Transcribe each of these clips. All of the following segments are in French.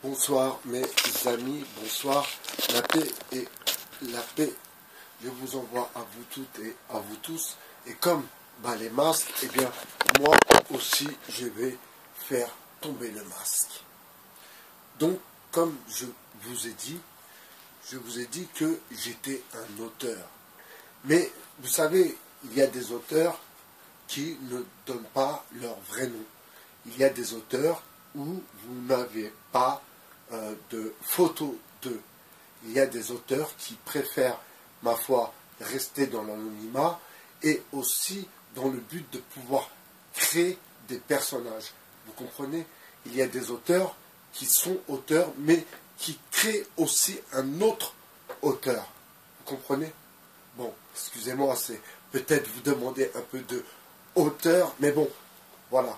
Bonsoir mes amis, bonsoir. La paix et la paix, je vous envoie à vous toutes et à vous tous. Et comme bah, les masques, eh bien moi aussi je vais faire tomber le masque. Donc comme je vous ai dit, je vous ai dit que j'étais un auteur. Mais vous savez, il y a des auteurs qui ne donnent pas leur vrai nom. Il y a des auteurs où vous n'avez pas euh, de photos d'eux. Il y a des auteurs qui préfèrent, ma foi, rester dans l'anonymat et aussi dans le but de pouvoir créer des personnages. Vous comprenez? Il y a des auteurs qui sont auteurs, mais qui créent aussi un autre auteur. Vous comprenez? Bon, excusez-moi, c'est peut-être vous demander un peu de hauteur, mais bon, voilà.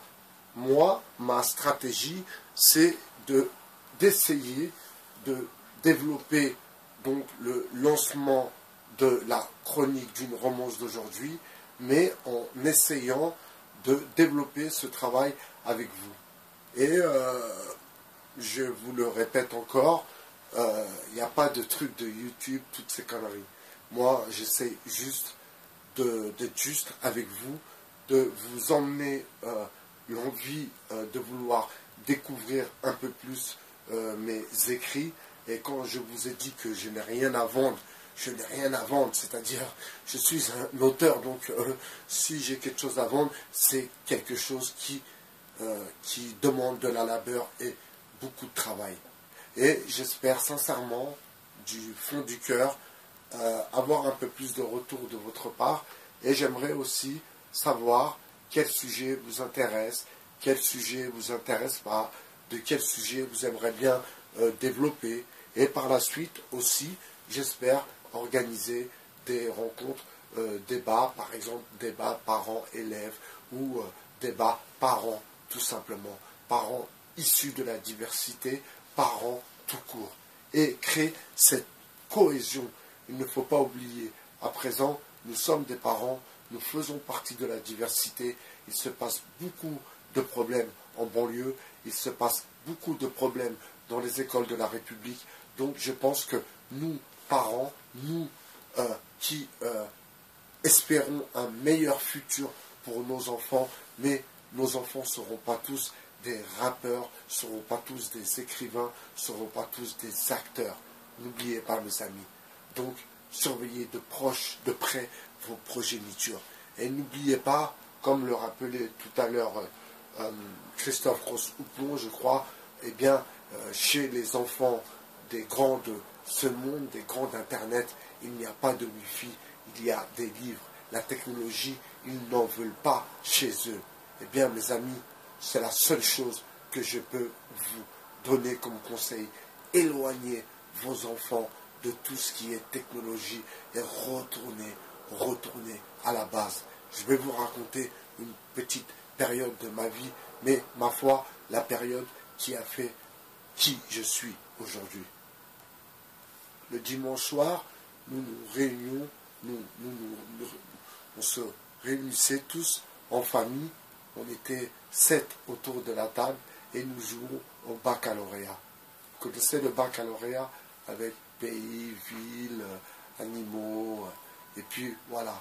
Moi, ma stratégie, c'est de d'essayer de développer donc le lancement de la chronique d'une romance d'aujourd'hui, mais en essayant de développer ce travail avec vous. Et euh, je vous le répète encore, il euh, n'y a pas de truc de YouTube, toutes ces conneries. Moi, j'essaie juste d'être juste avec vous, de vous emmener euh, l'envie de vouloir découvrir un peu plus euh, mes écrits. Et quand je vous ai dit que je n'ai rien à vendre, je n'ai rien à vendre, c'est-à-dire je suis un auteur, donc euh, si j'ai quelque chose à vendre, c'est quelque chose qui, euh, qui demande de la labeur et beaucoup de travail. Et j'espère sincèrement, du fond du cœur, avoir un peu plus de retour de votre part. Et j'aimerais aussi savoir quel sujet vous intéresse, quel sujet vous intéresse pas, de quel sujet vous aimeriez bien euh, développer. Et par la suite aussi, j'espère organiser des rencontres, euh, débats, par exemple débats parents-élèves ou euh, débats parents tout simplement, parents issus de la diversité, parents tout court. Et créer cette cohésion. Il ne faut pas oublier, à présent, nous sommes des parents, nous faisons partie de la diversité, il se passe beaucoup de problèmes en banlieue il se passe beaucoup de problèmes dans les écoles de la République. Donc je pense que nous, parents, nous euh, qui euh, espérons un meilleur futur pour nos enfants, mais nos enfants ne seront pas tous des rappeurs, ne seront pas tous des écrivains, ne seront pas tous des acteurs. N'oubliez pas, mes amis. Donc, surveillez de proche, de près vos progénitures. Et n'oubliez pas, comme le rappelait tout à l'heure euh, euh, Christophe Ross-Houplon, je crois, eh bien, euh, chez les enfants des grands de ce monde, des grands d'Internet, il n'y a pas de Wi-Fi, il y a des livres. La technologie, ils n'en veulent pas chez eux. Eh bien, mes amis, c'est la seule chose que je peux vous donner comme conseil. Éloignez vos enfants de tout ce qui est technologie et retournez, retournez à la base. Je vais vous raconter une petite période de ma vie, mais ma foi, la période qui a fait qui je suis aujourd'hui. Le dimanche soir, nous nous réunions, nous, on se réunissait tous en famille, on était sept autour de la table et nous jouons au baccalauréat. Vous connaissez le baccalauréat? Avec pays, ville, animaux, et puis voilà,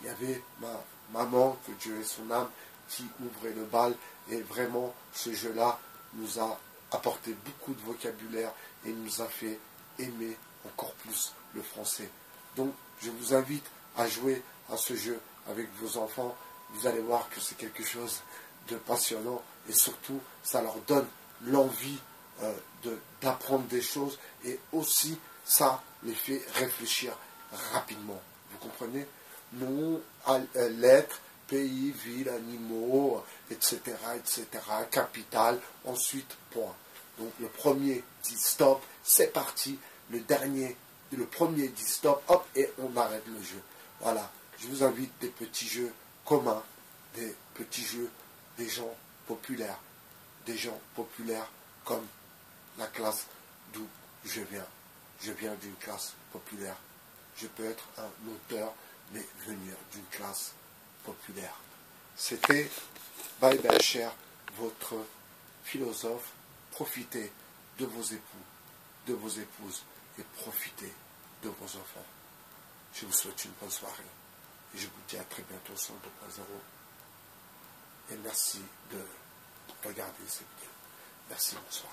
il y avait ma maman, que Dieu ait son âme, qui ouvrait le bal. Et vraiment, ce jeu-là nous a apporté beaucoup de vocabulaire et nous a fait aimer encore plus le français. Donc, je vous invite à jouer à ce jeu avec vos enfants. Vous allez voir que c'est quelque chose de passionnant et surtout, ça leur donne l'envie euh, d'apprendre des choses et aussi, ça les fait réfléchir rapidement. Vous comprenez? Nom, euh, lettres, pays, ville, animaux, etc., etc., capital, ensuite point. Donc le premier dit stop, c'est parti, le dernier, le premier dit stop, hop, et on arrête le jeu. Voilà, je vous invite des petits jeux communs, des petits jeux des gens populaires, des gens populaires comme la classe d'où je viens. Je viens d'une classe populaire. Je peux être un auteur, mais venir d'une classe populaire. C'était Bye Bye Cher, votre philosophe. Profitez de vos époux, de vos épouses et profitez de vos enfants. Je vous souhaite une bonne soirée et je vous dis à très bientôt sur 2.0. Et merci de regarder cette vidéo. Merci, bonsoir.